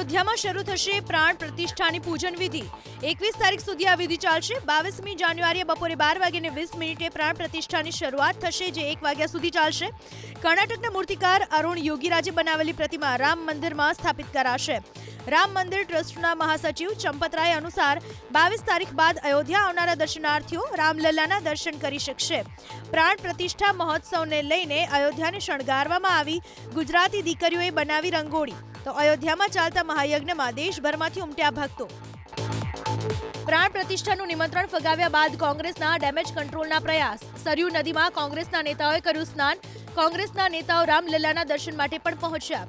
અયોધ્યામાં શરૂ થશે પ્રાણ પ્રતિષ્ઠાની પૂજન વિધિ. એકવીસ તારીખ સુધી આ વિધિ ચાલશે. બાવીસમી જાન્યુઆરીએ બપોરે બાર વાગ્યાને વીસ મિનિટે પ્રાણ પ્રતિષ્ઠાની શરૂઆત થશે, જે એક વાગ્યા સુધી ચાલશે. કર્ણાટકના મૂર્તિકાર અરુણ યોગીરાજે બનાવેલી પ્રતિમા રામ મંદિરમાં સ્થાપિત કરાશે. રામ મંદિર ટ્રસ્ટના મહાસચિવ ચંપતરાય અનુસાર બાવીસ તારીખ બાદ અયોધ્યા આવનારા દર્શનાર્થીઓ રામલલ્લાના દર્શન કરી શકશે. પ્રાણ પ્રતિષ્ઠા મહોત્સવને લઈને અયોધ્યાને શણગારવામાં આવી ગુજરાતી દીકરીઓએ બનાવી રંગોળી. તો અયોધ્યામાં ચાલતા મહાયજ્ઞમાં દેશભરમાંથી ઉમટ્યા ભક્તો. પ્રાણ પ્રતિષ્ઠાનું નિમંત્રણ ફગાવ્યા બાદ કોંગ્રેસના ડેમેજ કંટ્રોલના પ્રયાસ. સરયુ નદીમાં કોંગ્રેસના નેતાઓએ કર્યું સ્નાન. કોંગ્રેસના નેતાઓ રામલલ્લાના દર્શન માટે પણ પહોંચ્યા.